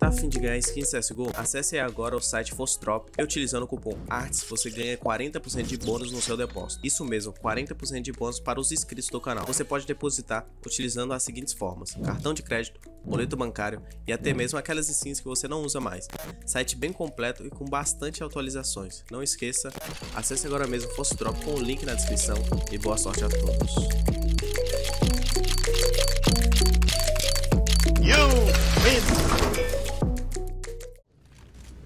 Tá a fim de ganhar skins CSGO? Acesse agora o site Fostrop e utilizando o cupom ARTS você ganha 40% de bônus no seu depósito. Isso mesmo, 40% de bônus para os inscritos do canal. Você pode depositar utilizando as seguintes formas: cartão de crédito, boleto bancário e até mesmo aquelas skins que você não usa mais. Site bem completo e com bastante atualizações. Não esqueça, acesse agora mesmo Fostrop com o link na descrição e boa sorte a todos. You win!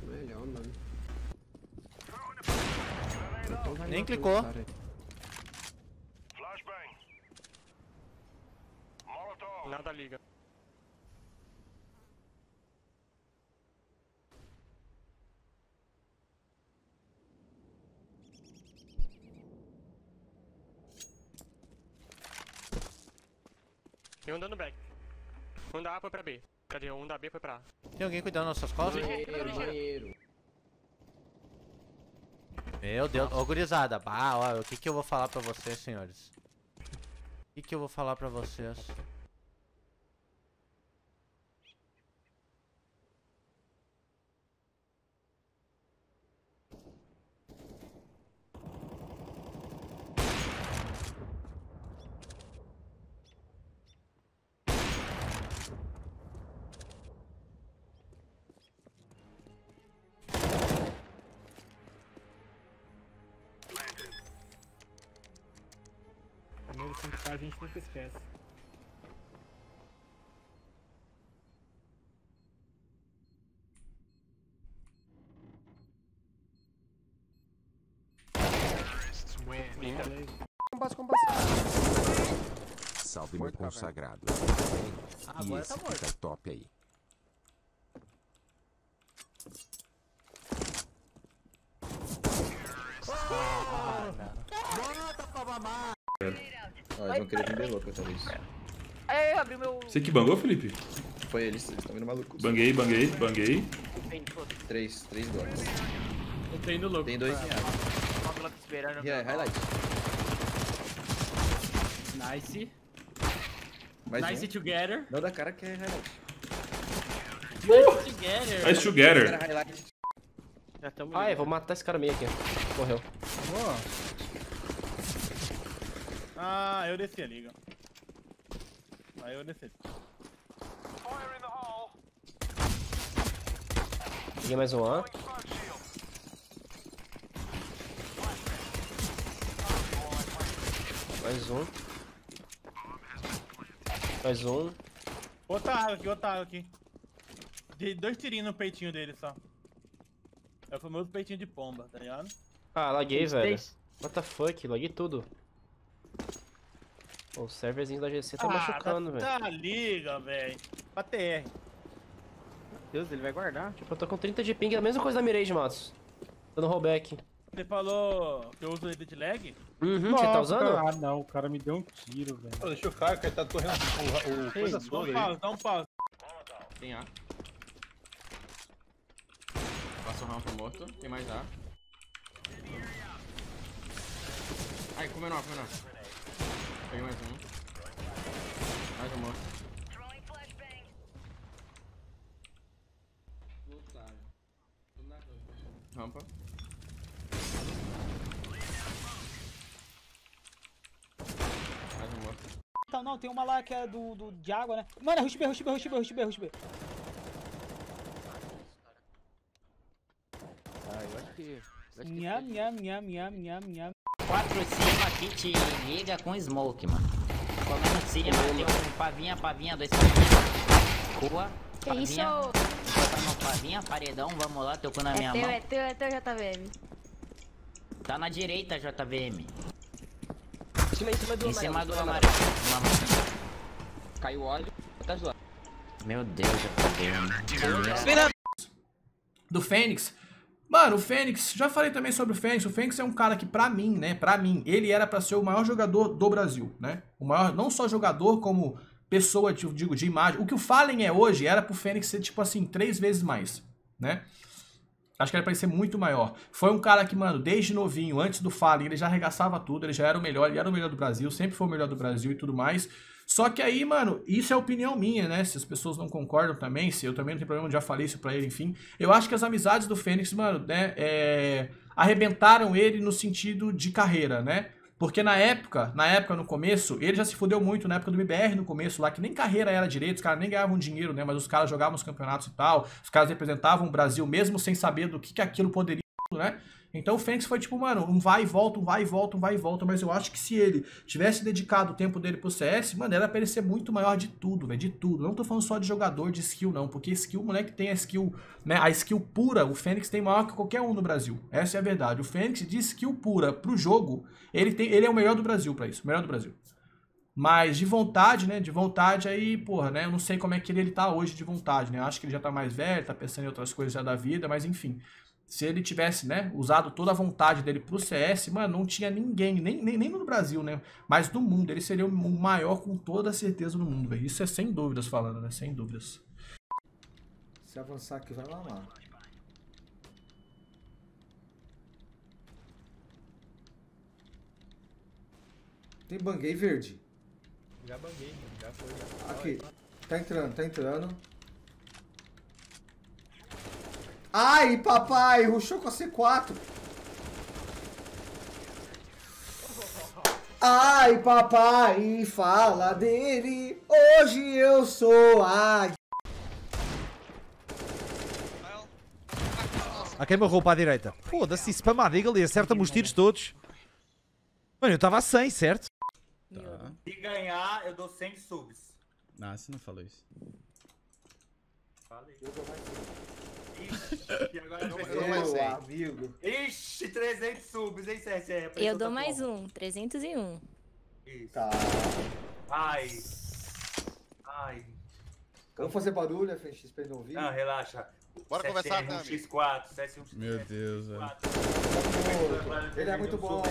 Melhor, mano. Nem clicou. Nada liga. Dando back. Um da A foi pra B. Cadê? Um da B foi pra A. Tem alguém cuidando das nossas costas? Banheiro, banheiro. Meu Deus, ô gurizada, bah, ó, o que que eu vou falar pra vocês, senhores? O que que eu vou falar pra vocês? A gente nunca esquece. Salve meu consagrado. Ah, e agora esse tá morto. fica top aí. Ó, eles vão querer vir bem louco essa vez. Aí eu abri meu. Você que bangou, Felipe? Foi eles, eles estão vindo malucos. Banguei, banguei, banguei. Três, três blocos. Eu tô indo louco. Tem dois em água. Esperando. E aí, highlight. Nice. Mais nice um. together. Não dá cara que é highlight. Nice together. Nice together. Já tamo Ah, eu vou matar esse cara meio aqui. Morreu. Boa. Ah, eu desci a liga. Aí eu desci. Peguei mais um A. Mais um. Mais um. Outra água aqui, outra água aqui. Dei dois tirinhos no peitinho dele só. É o famoso peitinho de pomba, tá ligado? Ah, laguei, velho. What the fuck? Laguei tudo. Pô, o serverzinho da GC tá ah, machucando, velho. tá liga, velho. Pra TR. Deus, ele vai guardar. Tipo, eu tô com 30 de ping, é a mesma coisa da Mirage, Matos. Dando rollback. Você falou que eu uso ele de lag? Uhum, você tá usando? Ah, não, o cara me deu um tiro, velho. Deixa o cara, que ele tá correndo o, o coisa Dá toda um aí. pause, dá um pause. Tem A. Passa o rampa morto. Tem mais A. Ai, comeu não, comeu não. Mais um. Mais um morto. Rampa. Mais um morto. Então, não, tem uma lá que é do, do de água, né? Mano, é rush B, rush B, rush B, rush B, rush B. Ah, eu acho que. Nham, nham, nham, nham, nham, nham. 4 em cima aqui te liga com smoke, mano. Comendo cima, tem um pavinha, pavinha, dois pavinha. Rua, Que pavinha. isso? Bota no pavinha, paredão, vamos lá, tocou na minha É teu, mão. é teu, é teu, JVM. Tá na direita, JVM. Em cima, em cima do Em cima amarelo, do do amarelo. Uma- Caiu o óleo. Tá zoado. Meu Deus, JVM. do Fênix. Mano, o Fênix, já falei também sobre o Fênix. O Fênix é um cara que, pra mim, né? Pra mim, ele era pra ser o maior jogador do Brasil, né? O maior, não só jogador, como pessoa, de- digo, de imagem. O que o Fallen é hoje era pro Fênix ser, tipo assim, três vezes mais, né? Acho que era pra ele ser muito maior. Foi um cara que, mano, desde novinho, antes do Fallen, ele já arregaçava tudo, ele já era o melhor, ele era o melhor do Brasil, sempre foi o melhor do Brasil e tudo mais. Só que aí, mano, isso é opinião minha, né? Se as pessoas não concordam também, se eu também não tenho problema, já falei isso pra ele, enfim. Eu acho que as amizades do Fênix, mano, né, é, arrebentaram ele no sentido de carreira, né? Porque na época, na época, no começo, ele já se fudeu muito na época do MBR, no começo lá, que nem carreira era direito, os caras nem ganhavam dinheiro, né? Mas os caras jogavam os campeonatos e tal, os caras representavam o Brasil mesmo sem saber do que, que aquilo poderia, né? Então o Fênix foi tipo, mano, um vai e volta, um vai e volta, um vai e volta, mas eu acho que se ele tivesse dedicado o tempo dele pro CS, mano, era pra ele ser muito maior de tudo, velho, de tudo. Não tô falando só de jogador, de skill, não, porque skill, o moleque tem a skill, né, a skill pura, o Fênix tem maior que qualquer um no Brasil. Essa é a verdade. O Fênix de skill pura pro jogo, ele, tem, ele é o melhor do Brasil pra isso, o melhor do Brasil. Mas de vontade, né? De vontade aí, porra, né? Eu não sei como é que ele, ele tá hoje de vontade, né? Eu acho que ele já tá mais velho, tá pensando em outras coisas já da vida, mas enfim se ele tivesse, né, usado toda a vontade dele pro CS, mano, não tinha ninguém, nem, nem, nem no Brasil, né, mas no mundo, ele seria o maior com toda a certeza no mundo, velho. Isso é sem dúvidas falando, né, sem dúvidas. Se avançar aqui, vai lá. Tem banguei verde. Já banguei, já foi. Já. Aqui. Tá entrando, tá entrando. Ai, papai, ruxou com a C4. Ai, papai, fala dele. Hoje eu sou a. A quem roupa à direita. Foda-se, spam a Deagle e acerta-me os tiros todos. Mano, eu estava a 100, certo? Tá. Se ganhar, eu dou 100 subs. Ah, você não falou isso. Falei. Eu dou mais 100. Ixi, agora eu dou mais 100. amigo. Ixi, 300 subs, hein, CSR? Eu dou mais um, 301. Isso. Tá. Ai. Ai. Vamos fazer barulho, a FXP não ouvir? Não, relaxa. Bora CSR conversar, 1x4, CSR 1x4. Meu Deus, velho. Ele é muito bom.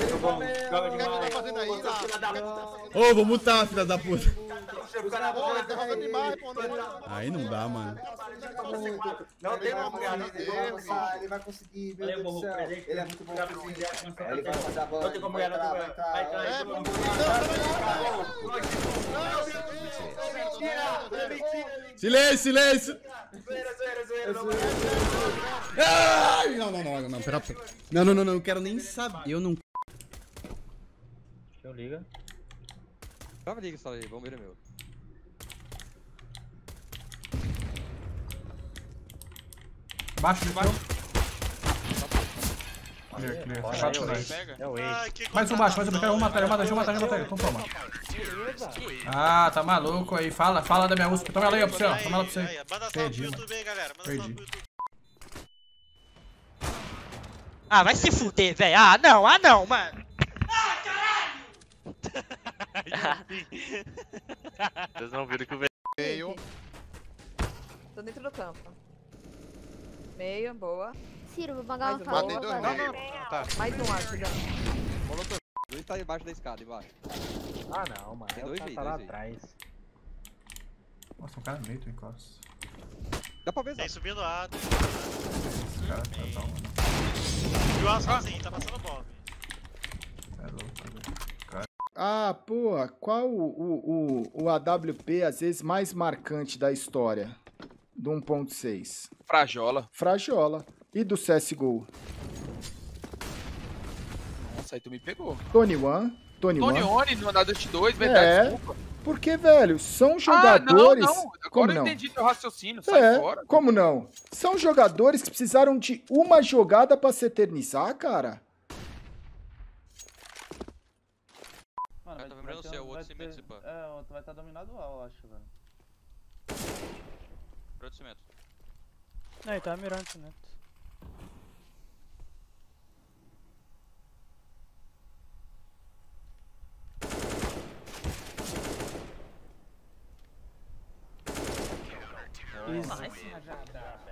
Ele é bom. O que ele tá fazendo aí? Ô, vou mutar, filha da puta. Tá demais, pô. Não Aí não dá, mano. Não tem como ganhar, não Ele vai avançar, ele vai conseguir, meu Deus do céu. Ele é muito bom. Ele vai fazer a bola. Não tem como ganhar, não tem como ganhar. É, vai entrar. Silêncio, silêncio. Zoeira, zoeira, zoeira. não Ai, não, não, não, não, pera, pera. Não, não, não, não, eu quero nem saber. Eu não. Eu liga. Tava liga só aí, bombeiro é meu. Baixo de baixo. Clear, clear. Bora, Chato, é. É o Ace. Mais um baixo, mais um baixo. Vamos matar, vamos matar, vamos matar, vamos matar. Então toma. Ah, tá maluco aí. Fala, fala da minha música. Toma ela aí, ó, pra você, ó. Toma ela pra você. Perdi, mano. Perdi. Ah, vai se fuder, velho. Ah, não, ah, não, mano. Vocês não viram que o veio. Tô dentro do campo. Meio, boa. Ciro, vou pagar Mais uma um, fala. matei dois pagar meio. uma- Tá. Mais um, acho, já. Molotov. Dois tá embaixo da escada, embaixo. Ah, não, mano. Tem o dois aí, tá lá dois aí. atrás. Nossa, um cara meio, tu encosta. Dá pra ver, Tem subindo A. tem- Esse cara tá tão, mano. Viu A sozinho, tá passando bomba. É louco, velho. Ah, pô, qual o, o, o, o AWP às vezes mais marcante da história do 1.6? Frajola. Frajola. E do CSGO? Nossa, aí tu me pegou. Tony One. Tony, Tony One. One no Dust 2, verdade, É, desculpa. porque, velho, são Ah, jogadores... não, não. Agora Como eu não? entendi teu raciocínio, sai É, fora. como não? São jogadores que precisaram de uma jogada pra se eternizar, cara. Mano, tá lembrando o seu, o outro cimento, se pá. É, o outro vai estar dominado A, eu acho, velho. Pro cimento. Não, ele tá mirando o cimento.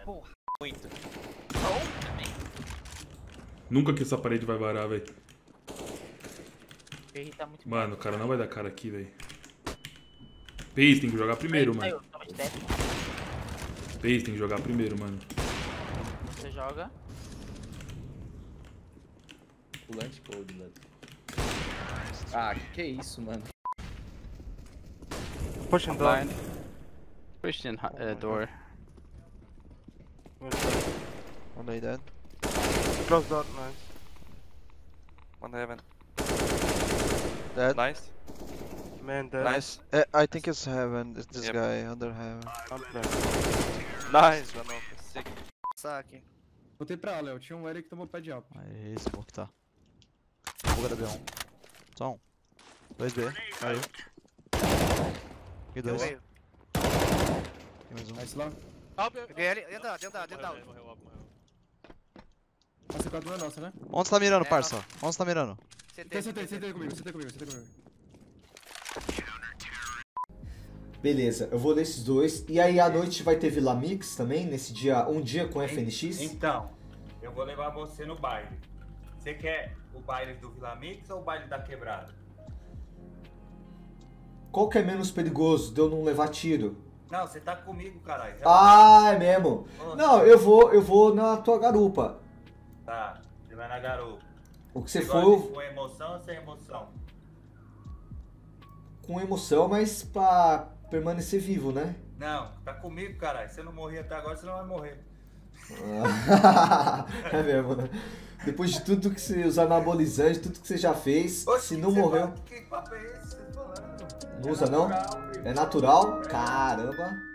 Porra. Muito. Nunca que essa parede vai varar, velho. Tá muito Mano, o cara não vai dar cara aqui, velho. Pace tem que jogar primeiro, mano. Saiu, toma de teto. Pace tem que jogar primeiro, mano. Você joga. Pulante cold, mano. Ah, que que é isso, mano? Pushing door. Blind. Pushed in hu- uh, door. One lay dead. Close door, nice. One heaven. Dead. Nice. Man dead. Nice. Uh, I think it's heaven. It's this Yep. guy under heaven. Nice, mano. Sick. Saque. Voltei pra A, Léo. Tinha um L que tomou pé de alto. Aí, smoke tá. Fuga da B1. Só um. 2B. Caiu. E dois. Tem mais um. Nice lá. Peguei ele. Dentro da, dentro da, dentro da. A C4 não é nossa, né? Onde você tá mirando, É, parça? Onde você tá mirando? Sentei, sentei, sentei comigo, sentei comigo, sentei comigo. Beleza, eu vou ler esses dois. E aí à noite vai ter Vila Mix também, nesse dia, um dia com FNX? Então, eu vou levar você no baile. Você quer o baile do Vila Mix ou o baile da quebrada? Qual que é menos perigoso de eu não levar tiro? Não, você tá comigo, caralho. Ah, é mesmo? Não, eu vou, eu vou na tua garupa. Tá, você vai na garupa. O que você gosta for, Com emoção ou sem emoção? com emoção, mas pra permanecer vivo, né? Não, tá comigo, caralho. Você não morreu até agora, você não vai morrer. Ah, é mesmo, né? Depois de tudo que você, os anabolizantes, tudo que você já fez, se não morreu. Que papo é esse? Você tá falando? Não usa não? É natural? Caramba.